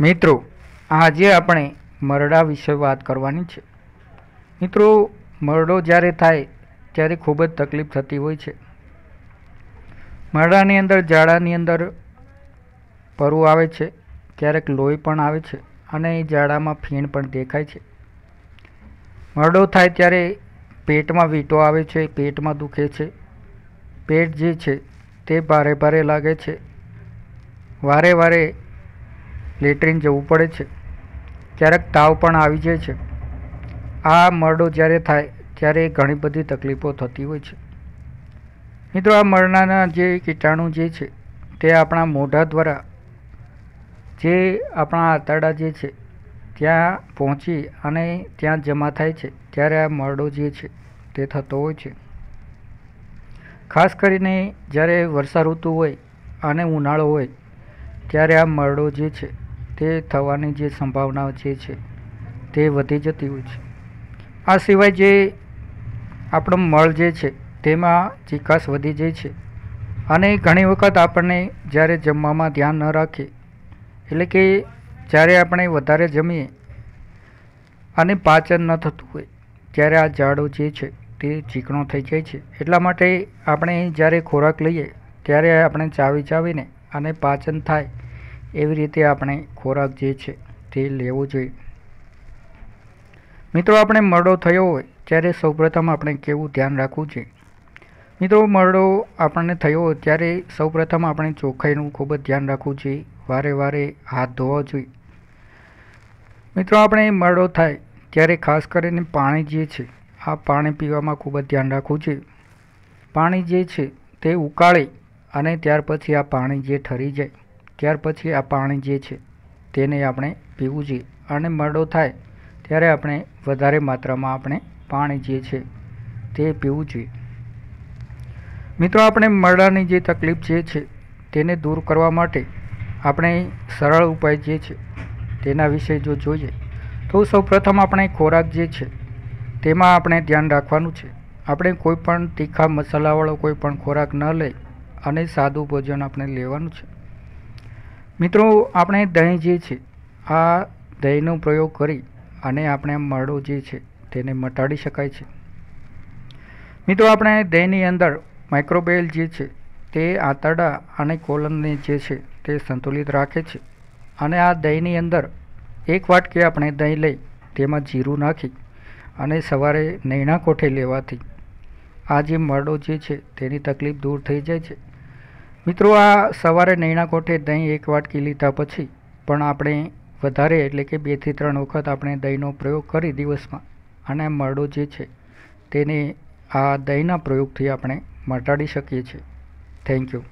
મિત્રો, આજે આપણે મરડા વિશે વાત કરવાની છે. મિત્રો, મરડો જ્યારે થાય, ત્યારે ખૂબ જ તકલીફ થતી હોય છે. મરડાની અંદર, ઝાડાની અંદર પરવું આવે છે, ક્યારેક લોહી પણ આવે છે અને એ ઝાડામાં ફીણ પણ દેખાય છે. મરડો થાય ત્યારે પેટમાં વીંટો આવે છે, પેટમાં દુખે છે. પેટ જે છે, તે ભારે ભારે લાગે છે. વારે વારે લેટ્રિન જવું પડે છે. ક્યારેક તાવ પણ આવી જાય છે. આ મરડો જ્યારે થાય, ત્યારે ઘણી બધી તકલીફો થતી હોય છે. મિત્રો, આ મરડાના જે કીટાણુ જે છે, તે આપણા મોઢા દ્વારા, જે આપણા આંતરડા જે છે, ત્યાં પહોંચી અને ત્યાં જમા થાય છે, ત્યારે આ મરડો જે છે, તે થતો હોય છે. ખાસ કરીને જ્યારે વર્ષા ઋતુ હોય અને ઉનાળો હોય, ત્યારે આ મરડો જે છે તે થવાની જે સંભાવના જે છે, તે વધી જતી હોય છે. આ સિવાય જે આપણો મળ જે છે, તેમાં ચિકાસ વધી જાય છે. અને ઘણી વખત આપણને જ્યારે જમવામાં ધ્યાન ન રાખીએ, એટલે કે જ્યારે આપણે વધારે જમીએ અને પાચન ન થતું હોય, ત્યારે આ ઝાડો જે છે, તે ચીકણો થઈ જાય છે. એટલા માટે આપણે જ્યારે ખોરાક લઈએ, ત્યારે આપણે ચાવી ચાવીને અને પાચન થાય એવી રીતે આપણે ખોરાક જે છે તે લેવો જોઈએ. મિત્રો, આપણે મરડો થયો હોય ત્યારે સૌપ્રથમ આપણે કેવું ધ્યાન રાખવું છે? મિત્રો મરડો આપણને થયો હોય ત્યારે સૌપ્રથમ આપણે ચોખ્ખાઈનું ખૂબ જ ધ્યાન રાખવું જોઈએ વારે વારે હાથ ધોવા જોઈએ. મિત્રો, આપણે મરડો થાય ત્યારે ખાસ કરીને પાણી જે છે, આ પાણી પીવામાં ખૂબ જ ધ્યાન રાખવું જોઈએ પાણી જે છે તે ઉકાળે અને ત્યાર પછી આ પાણી જે ઠરી જાય. ત્યાર પછી આ પાણી જે છે તેને આપણે પીવું જોઈએ. અને મરડો થાય ત્યારે આપણે વધારે માત્રામાં આપણે પાણી જે છે તે પીવું જોઈએ. મિત્રો, આપણે મરડાની જે તકલીફ જે છે તેને દૂર કરવા માટે આપણે સરળ ઉપાય જે છે તેના વિશે જો જોઈએ, તો સૌપ્રથમ આપણે ખોરાક જે છે તેમાં આપણે ધ્યાન રાખવાનું છે. આપણે કોઈ પણ તીખા મસાલાવાળો કોઈ પણ ખોરાક ન લઈ અને સાદું ભોજન આપણે લેવાનું છે. મિત્રો, આપણે દહીં જે છે, આ દહીંનો પ્રયોગ કરી અને આપણે મરડો જે છે તેને મટાડી શકાય છે. મિત્રો, આપણે દહીંની અંદર માઇક્રોબેલ જે છે તે આંતરડા અને કોલનને જે છે તે સંતુલિત રાખે છે અને આ દહીંની અંદર એક વાટકી આપણે દહીં લઈ તેમાં જીરું નાખી અને સવારે નૈણા કોઠે લેવાથી આ જે મરડો જે છે તેની તકલીફ દૂર થઈ જાય છે. મિત્રો, આ સવારે નૈણા કોઠે દહીં એક વાટકી લીધા પછી, પણ આપણે વધારે એટલે કે બેથી ત્રણ વખત આપણે દહીંનો પ્રયોગ કરી દિવસમાં. અને મરડો જે છે, તેને આ દહીંના પ્રયોગથી આપણે મટાડી શકીએ છીએ. Thank you